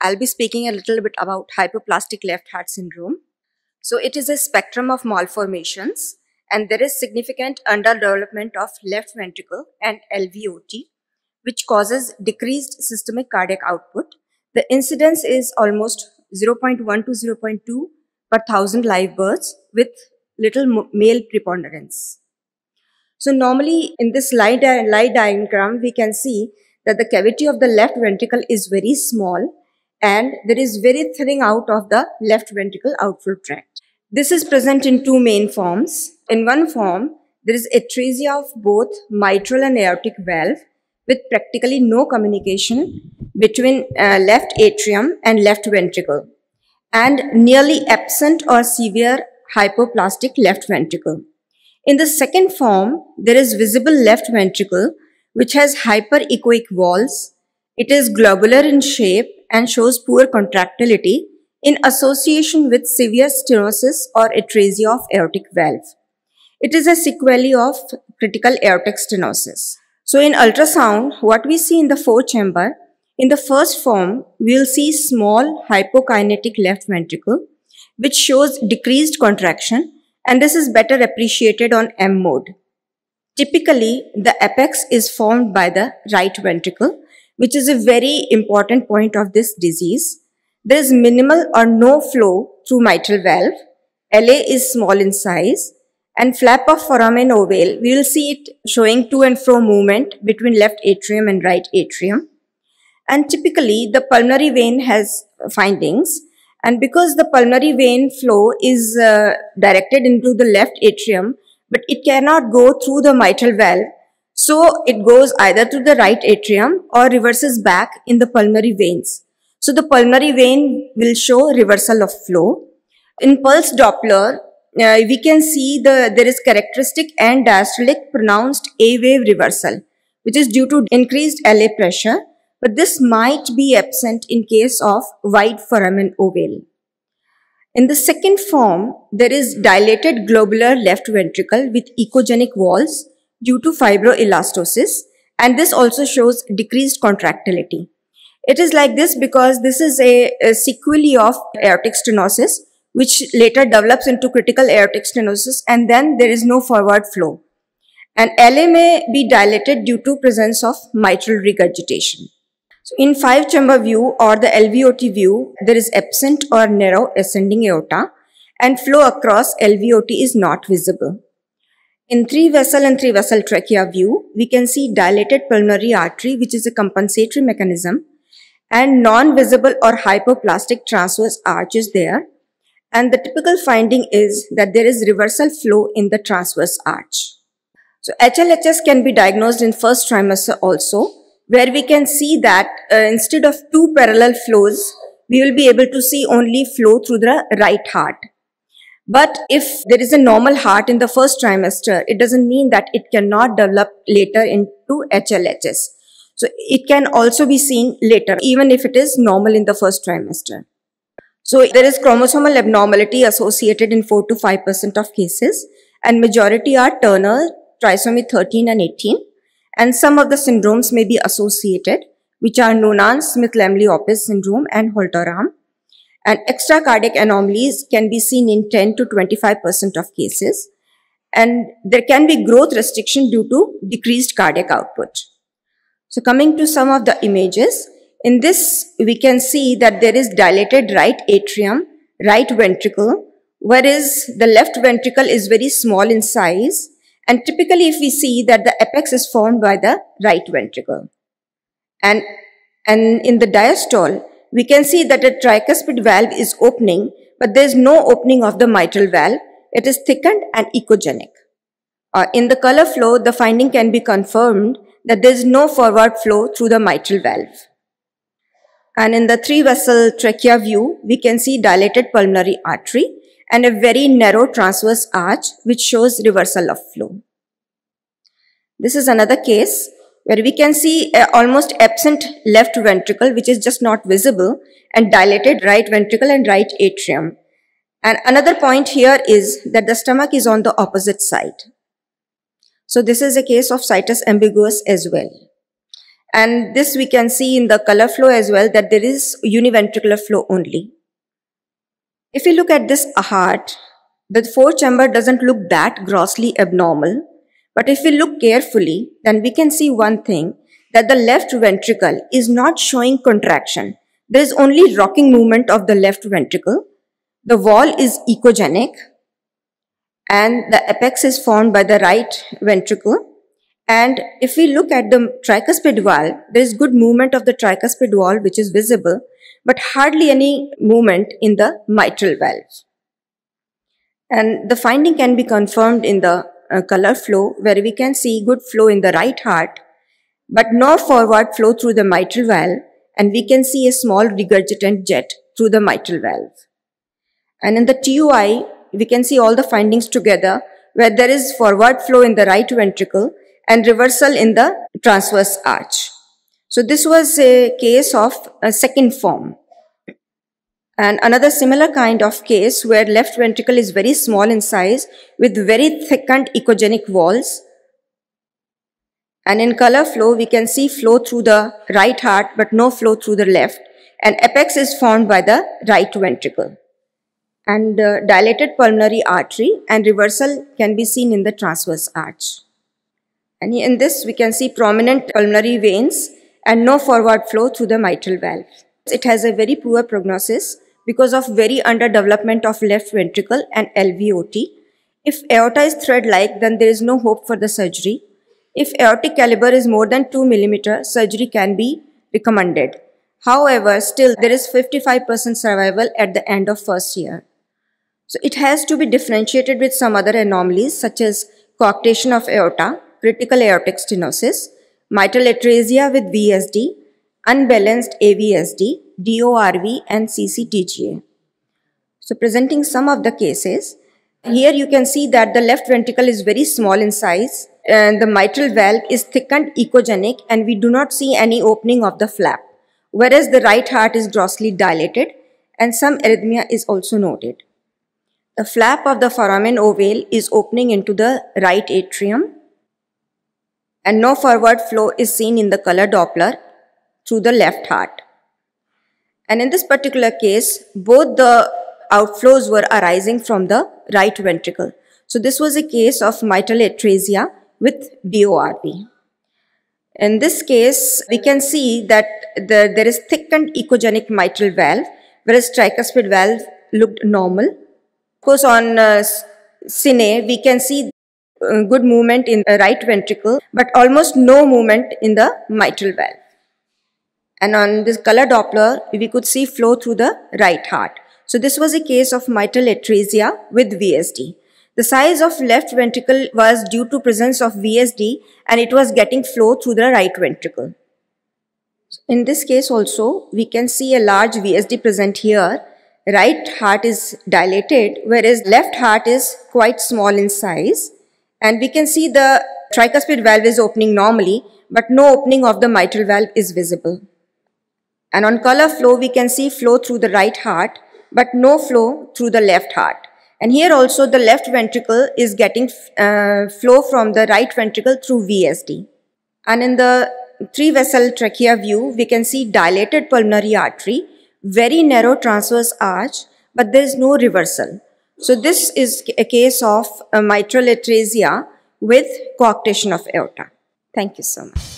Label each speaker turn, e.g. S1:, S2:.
S1: I'll be speaking a little bit about hypoplastic left heart syndrome. So it is a spectrum of malformations and there is significant underdevelopment of left ventricle and LVOT which causes decreased systemic cardiac output. The incidence is almost 0.1 to 0.2 per thousand live births with little male preponderance. So normally in this lie, di lie diagram, we can see that the cavity of the left ventricle is very small and there is very thinning out of the left ventricle outflow tract. This is present in two main forms. In one form, there is atresia of both mitral and aortic valve with practically no communication between uh, left atrium and left ventricle and nearly absent or severe hypoplastic left ventricle. In the second form, there is visible left ventricle which has hyperechoic walls. It is globular in shape and shows poor contractility in association with severe stenosis or atresia of aortic valve. It is a sequelae of critical aortic stenosis. So in ultrasound, what we see in the four chamber, in the first form, we'll see small hypokinetic left ventricle, which shows decreased contraction, and this is better appreciated on M mode. Typically, the apex is formed by the right ventricle, which is a very important point of this disease. There is minimal or no flow through mitral valve. LA is small in size and flap of foramen ovale, we will see it showing to and fro movement between left atrium and right atrium. And typically the pulmonary vein has findings and because the pulmonary vein flow is uh, directed into the left atrium, but it cannot go through the mitral valve. So it goes either to the right atrium or reverses back in the pulmonary veins. So the pulmonary vein will show reversal of flow. In pulse Doppler, uh, we can see the there is characteristic and diastolic pronounced A wave reversal, which is due to increased LA pressure, but this might be absent in case of wide foramen ovale. In the second form, there is dilated globular left ventricle with echogenic walls due to fibroelastosis and this also shows decreased contractility. It is like this because this is a, a sequelae of aortic stenosis which later develops into critical aortic stenosis and then there is no forward flow. And LA may be dilated due to presence of mitral regurgitation. So in five chamber view or the LVOT view, there is absent or narrow ascending aorta and flow across LVOT is not visible. In three vessel and three vessel trachea view, we can see dilated pulmonary artery, which is a compensatory mechanism, and non-visible or hypoplastic transverse arch is there. And the typical finding is that there is reversal flow in the transverse arch. So HLHS can be diagnosed in first trimester also, where we can see that uh, instead of two parallel flows, we will be able to see only flow through the right heart. But if there is a normal heart in the first trimester, it doesn't mean that it cannot develop later into HLHS. So it can also be seen later, even if it is normal in the first trimester. So there is chromosomal abnormality associated in 4 to 5% of cases and majority are Turner, trisomy 13 and 18 and some of the syndromes may be associated, which are Noonan Smith-Lemli-Opitz syndrome and Holt-Oram. And extracardiac anomalies can be seen in 10 to 25% of cases. And there can be growth restriction due to decreased cardiac output. So coming to some of the images, in this we can see that there is dilated right atrium, right ventricle, whereas the left ventricle is very small in size and typically if we see that the apex is formed by the right ventricle. And, and in the diastole, we can see that a tricuspid valve is opening, but there is no opening of the mitral valve. It is thickened and echogenic. Uh, in the color flow, the finding can be confirmed that there is no forward flow through the mitral valve. And in the three vessel trachea view, we can see dilated pulmonary artery and a very narrow transverse arch which shows reversal of flow. This is another case where we can see almost absent left ventricle which is just not visible and dilated right ventricle and right atrium. And another point here is that the stomach is on the opposite side. So this is a case of situs ambiguous as well. And this we can see in the color flow as well that there is univentricular flow only. If you look at this heart, the four chamber doesn't look that grossly abnormal. But if we look carefully, then we can see one thing that the left ventricle is not showing contraction. There is only rocking movement of the left ventricle. The wall is echogenic and the apex is formed by the right ventricle. And if we look at the tricuspid valve, there is good movement of the tricuspid valve which is visible, but hardly any movement in the mitral valve. And the finding can be confirmed in the uh, color flow where we can see good flow in the right heart, but no forward flow through the mitral valve and we can see a small regurgitant jet through the mitral valve. And in the TUI, we can see all the findings together where there is forward flow in the right ventricle and reversal in the transverse arch. So this was a case of a second form. And another similar kind of case where left ventricle is very small in size with very thickened echogenic walls. And in color flow, we can see flow through the right heart, but no flow through the left. And apex is formed by the right ventricle. And uh, dilated pulmonary artery and reversal can be seen in the transverse arch. And in this, we can see prominent pulmonary veins and no forward flow through the mitral valve. It has a very poor prognosis because of very underdevelopment of left ventricle and LVOT. If aorta is thread-like, then there is no hope for the surgery. If aortic caliber is more than 2 mm, surgery can be recommended. However, still there is 55% survival at the end of first year. So it has to be differentiated with some other anomalies such as coarctation of aorta, critical aortic stenosis, mitral atresia with VSD, unbalanced AVSD, DORV and CCTGA. So presenting some of the cases, here you can see that the left ventricle is very small in size and the mitral valve is thickened echogenic and we do not see any opening of the flap, whereas the right heart is grossly dilated and some arrhythmia is also noted. The flap of the foramen ovale is opening into the right atrium and no forward flow is seen in the color Doppler through the left heart. And in this particular case, both the outflows were arising from the right ventricle. So this was a case of mitral atresia with DORV. In this case, we can see that the, there is thickened echogenic mitral valve, whereas tricuspid valve looked normal. Of course, on uh, cine, we can see uh, good movement in the right ventricle, but almost no movement in the mitral valve. And on this color Doppler, we could see flow through the right heart. So this was a case of mitral atresia with VSD. The size of left ventricle was due to presence of VSD and it was getting flow through the right ventricle. In this case also, we can see a large VSD present here. Right heart is dilated, whereas left heart is quite small in size. And we can see the tricuspid valve is opening normally, but no opening of the mitral valve is visible. And on color flow, we can see flow through the right heart, but no flow through the left heart. And here also the left ventricle is getting uh, flow from the right ventricle through VSD. And in the three vessel trachea view, we can see dilated pulmonary artery, very narrow transverse arch, but there is no reversal. So this is a case of mitral atresia with coarctation of aorta. Thank you so much.